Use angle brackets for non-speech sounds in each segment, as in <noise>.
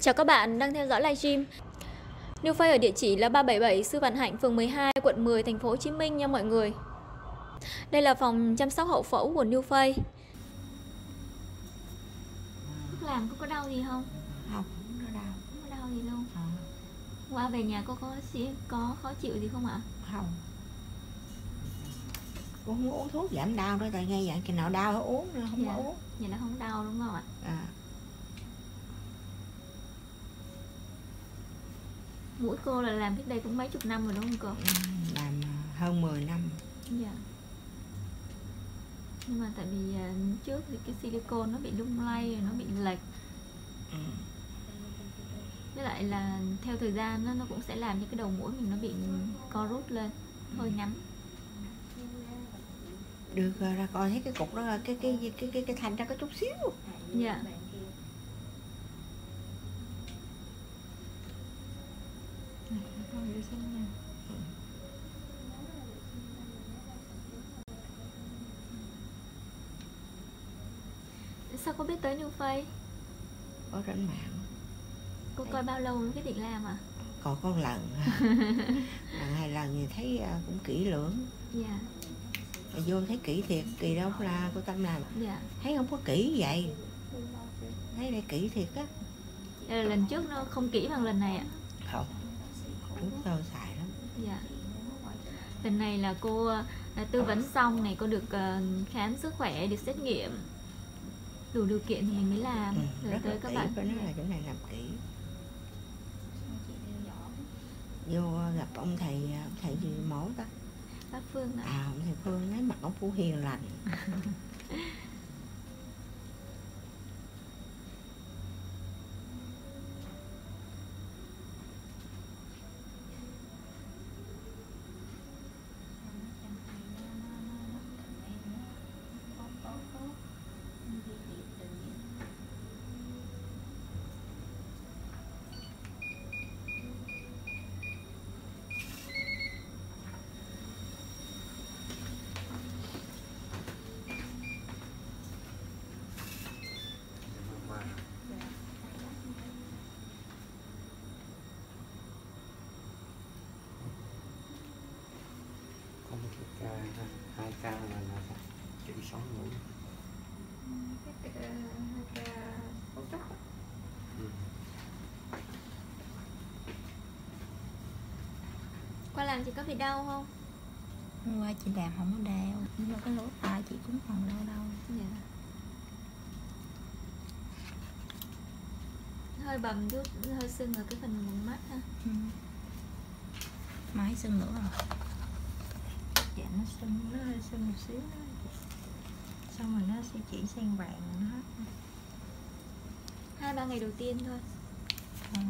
Chào các bạn đang theo dõi livestream. New Face ở địa chỉ là 377 Sư Vạn Hạnh, phường 12, quận 10, thành phố Hồ Chí Minh nha mọi người. Đây là phòng chăm sóc hậu phẫu của New Face. Lúc làm có có đau gì không? không nó đau Không có đau gì luôn. Ờ, Qua về nhà cô có có khó chịu gì không ạ? không cũng không uống thuốc giảm đau nữa tại nghe vậy khi nào đau uống không Dạ. uống Vậy là không đau đúng không ạ? à, Mũi cô là làm cách đây cũng mấy chục năm rồi đúng không cô? ừ, làm hơn 10 năm Dạ. Nhưng mà tại vì à, trước thì cái silicone nó bị lung lay rồi nó bị lệch ừ. với lại là theo thời gian nó nó cũng sẽ làm cho cái đầu mũi mình nó bị co rút lên hơi ngắn được rồi, ra coi thấy cái cục đó cái cái cái cái cái, cái thanh đó có chút xíu dạ sao cô biết tới New Face? Có trên mạng. Cô coi bao lâu mới quyết định làm à? Còn con lần. <laughs> Lần hai lần thì thấy à, cũng kỹ lưỡng. Dạ. Mà vô thấy kỹ thiệt kỳ đâu là cô tâm làm. Dạ. Thấy không có kỹ vậy. Thấy đây kỹ thiệt á. Lần trước nó không kỹ bằng lần này ạ. Không thuốc tôi xài lắm. Dạ. Lần này là cô à, tư vấn xong này cô được à, khám sức khỏe được xét nghiệm. Đủ điều kiện thì mình mới làm. Ừ, rồi tới các kỹ bạn. phải nói là chỗ này làm kỹ. Vô gặp ông thầy ông thầy gì mổ đó bác Phương ạ. À ông thầy phương thấy mặt ông phú hiền lành <laughs> có một cái ca hai ca là là chữ sống mũi qua làm chị có bị đau không? Hôm qua chị làm không có đau. Nhưng mà cái lỗ tai chị cũng còn đau đau. Dạ. Hơi bầm chút hơi sưng ở cái phần vùng mắt ha. Ừ. mái sưng nữa rồi dạ nó sưng nó hơi sưng một xíu đó. xong rồi nó sẽ chỉ sang vàng nó. Hết hai ba ngày đầu tiên thôi. Ừ.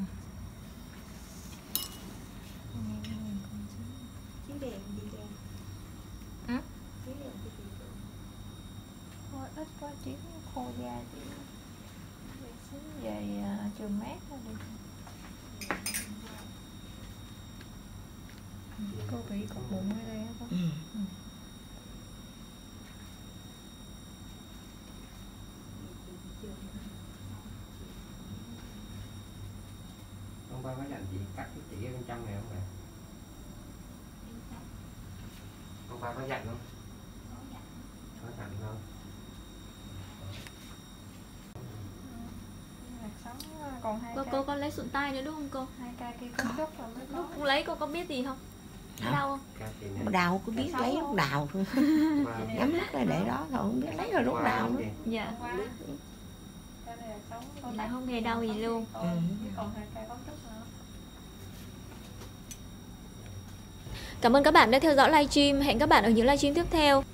chiếu đèn gì đèn chiếu đèn gì đèn thôi ít quá chiếu khô da chị về à, trường mát thôi đi. Cô bị cục bụng ở đây con ừ. hôm qua có dặn chị cắt cái chỉ ở bên trong này không vậy hôm qua có dặn không? Có dặn không? Hạt sống còn hai cô cô có lấy sụn tay nữa đúng không cô? Hai ca kia có chút rồi mới có. Lúc lấy cô có biết gì không Hả? đau không đào có biết lấy lúc đào thôi <laughs> <laughs> nhắm mắt là để đó thôi không biết lấy rồi lúc đào nữa. dạ. Qua cái này là là không hề đau gì luôn. Ừ. Cảm ơn các bạn đã theo dõi livestream. Hẹn các bạn ở những livestream tiếp theo.